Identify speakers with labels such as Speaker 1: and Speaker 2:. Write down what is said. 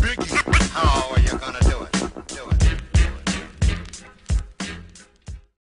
Speaker 1: Big.